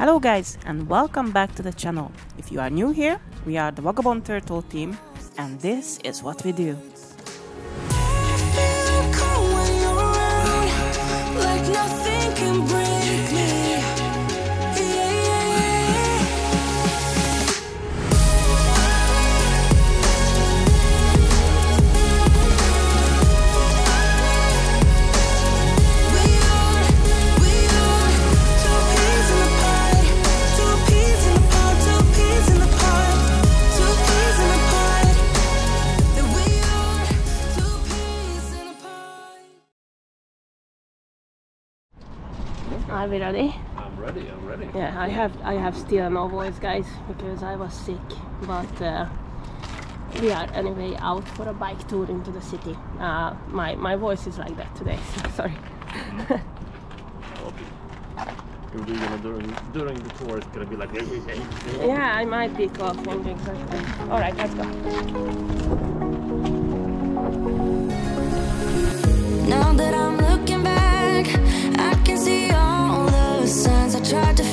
Hello guys and welcome back to the channel. If you are new here, we are the Vagabond Turtle team and this is what we do. Are we ready? I'm ready, I'm ready. Yeah, I have I have still no voice guys because I was sick but uh, we are anyway out for a bike tour into the city. Uh, my, my voice is like that today, sorry. You're gonna during during the tour it's gonna be like every day. Yeah, I might be coughing exactly. Alright, let's go. Now that I'm tried to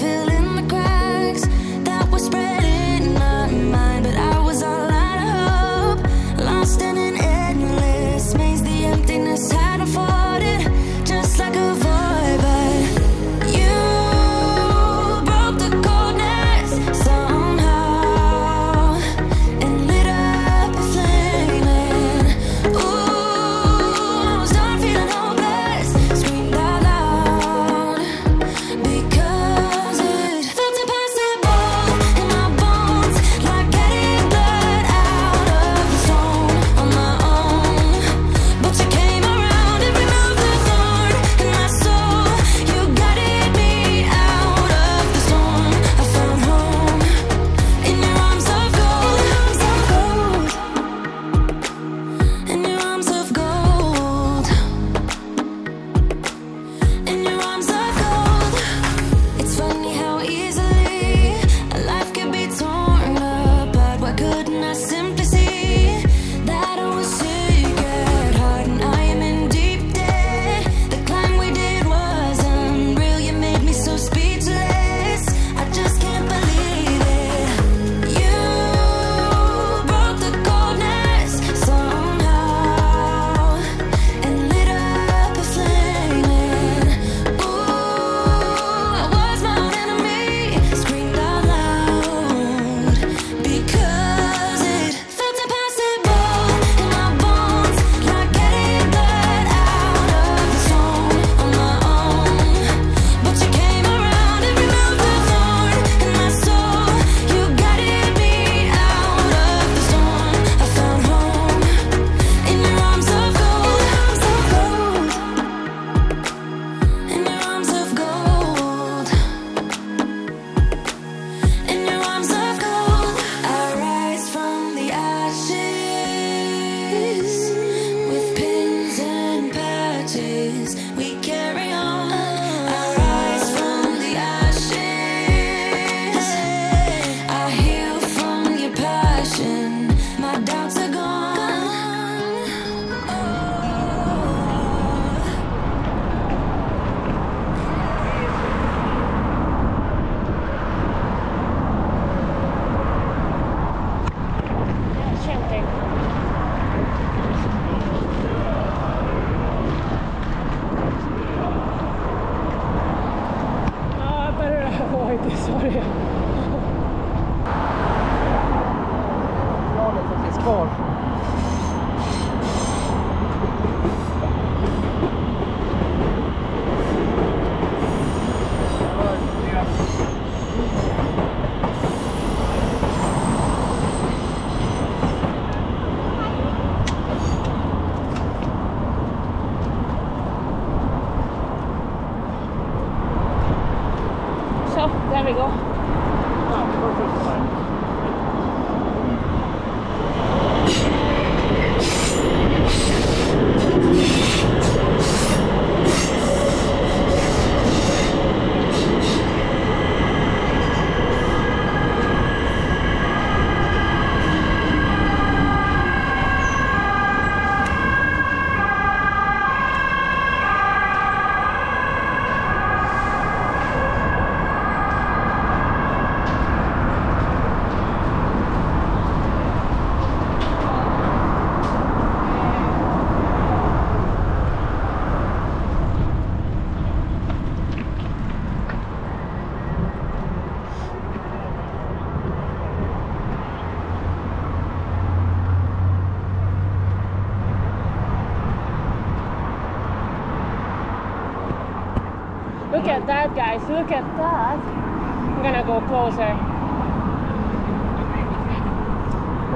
at that, guys. Look at that. I'm gonna go closer.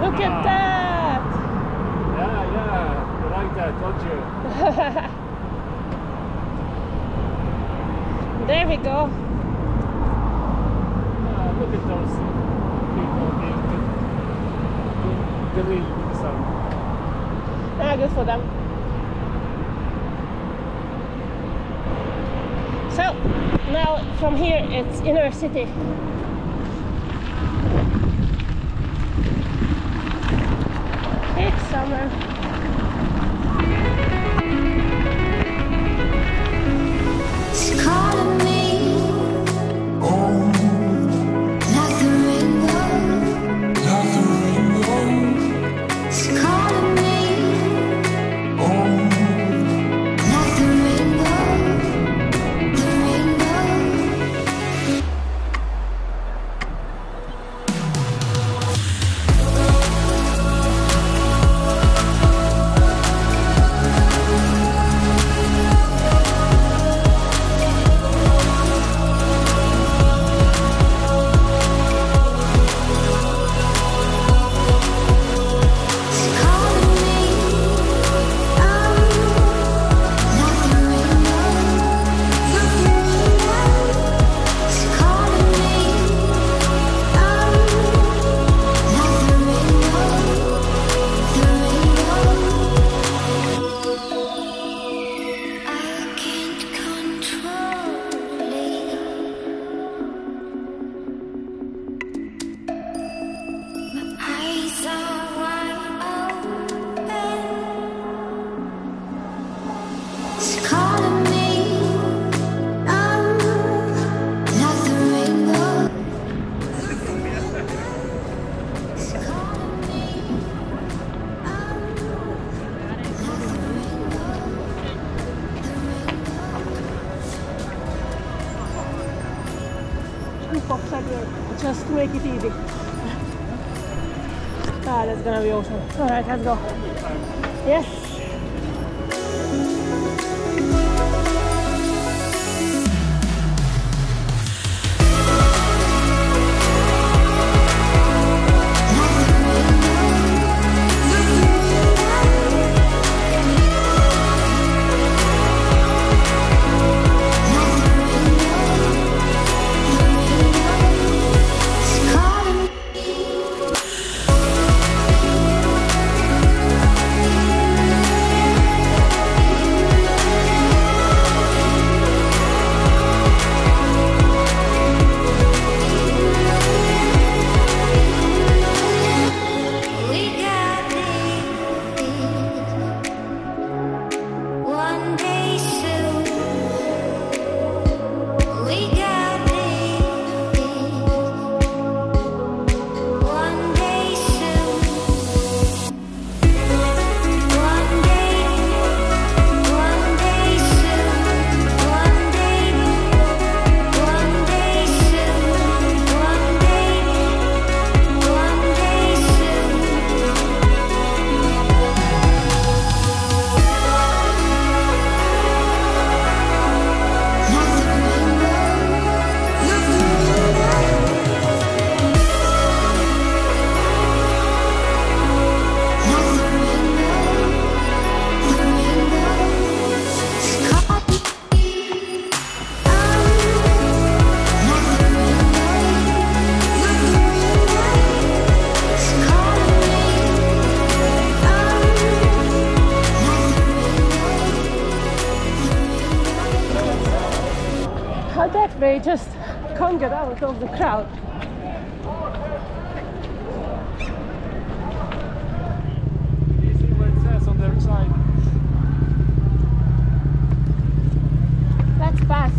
Look at Ah. that. Yeah, yeah. You like that, don't you? There we go. Ah, look at those people being believe in the sun. Ah, good for them. So now from here it's inner city. It's summer. Just to make it easy. Ah, that's gonna be awesome. Alright, let's go. Yes. Just can't get out of the crowd. You see what it says on the other side? Let's pass.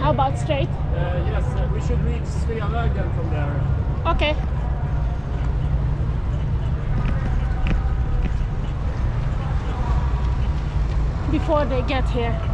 How about straight? Uh, yes, uh, we we should reach Sveavägen from there. Okay. Before they get here.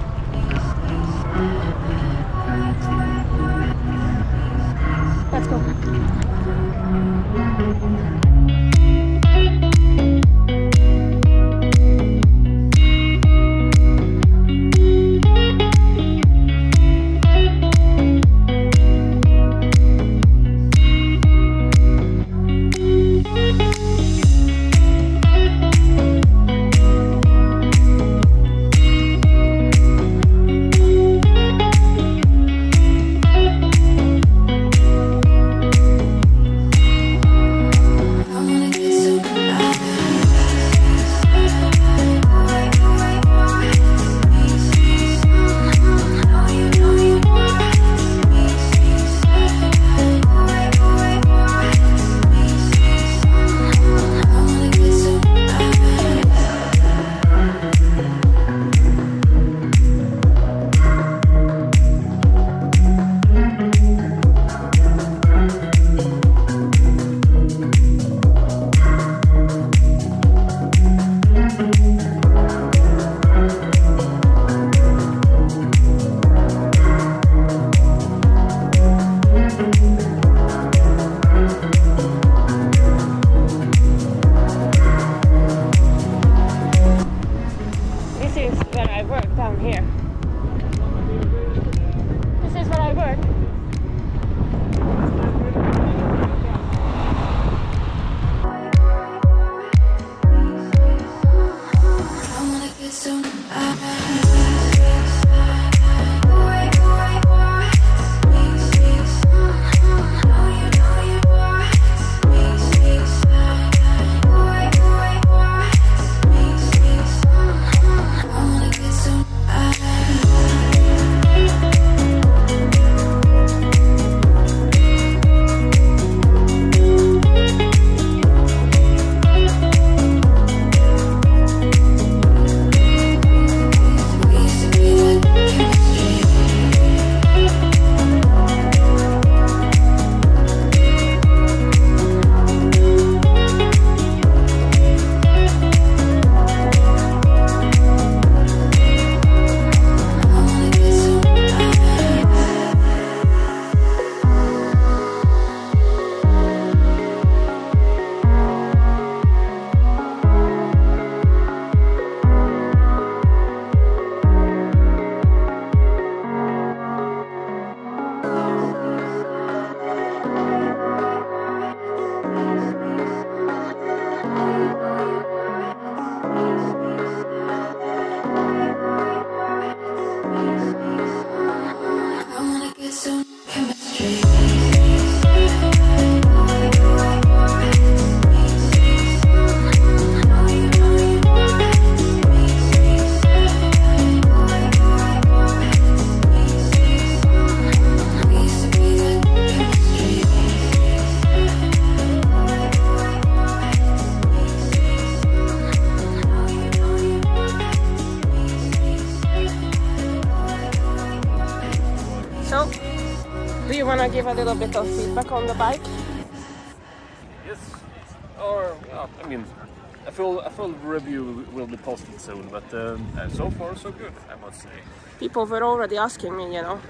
You want to give a little bit of feedback on the bike? Yes. Or well, I mean, a full a full review will be posted soon. But um, so far so good, I must say. People were already asking me, you know.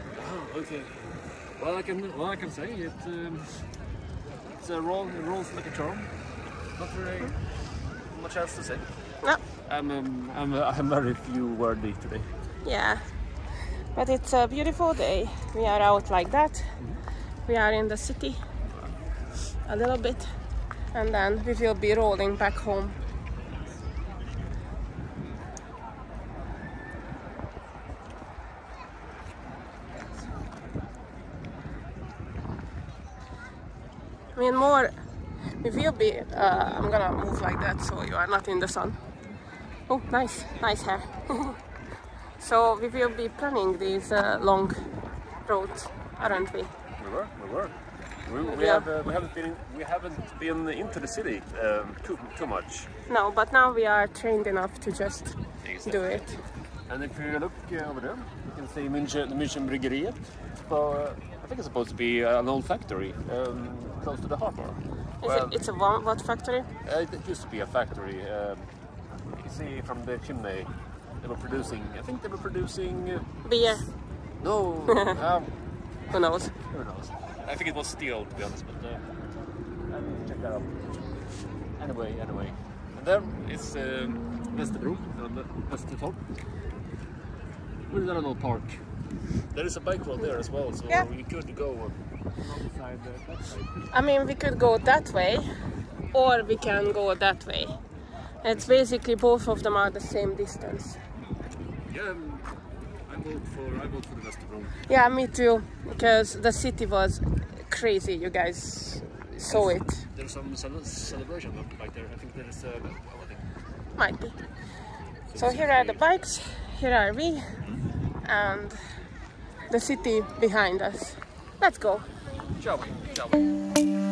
Oh, okay. Well, I can well I can say it. Um, it's a roll. It rolls like a charm. Not very much else to say. No, I'm um, I'm I'm very few wordy today. yeah. But it's a beautiful day. We are out like that. We are in the city a little bit, and then we will be rolling back home. I mean, more. We will be. Uh, I'm gonna move like that so you are not in the sun. Oh, nice, nice hair. so we will be planning these uh, long roads, aren't we? We were, we were. We, we, Yeah. have, uh, we haven't been we haven't been into the city um, too too much. No, but now we are trained enough to just do it. And if you look uh, over there, you can see München, München Bryggeriet på I think it's supposed to be an old factory um, close to the harbor. Is Well, it, it's a what, what factory? uh, it used to be a factory. Um, you see from the chimney, they were producing. I think they were producing. Uh, Beer. no, um, Who knows? who knows? I think it was steel, to be honest. But uh, I need to check that out. Anyway, anyway, and there is um, Västerbro, on the Västertorp. We're in a little park. There is a bike road there as well, so Yeah. we could go alongside uh, that side. I mean, we could go that way, or we can go that way. It's basically both of them are the same distance. Yeah, um, I vote for I vote for the. Yeah, me too. Because the city was crazy. You guys saw it. There's some celebration back there. I think there is. Uh, I think. Might be. So here are the bikes. Here are we, and the city behind us. Let's go. Shall we? Shall we?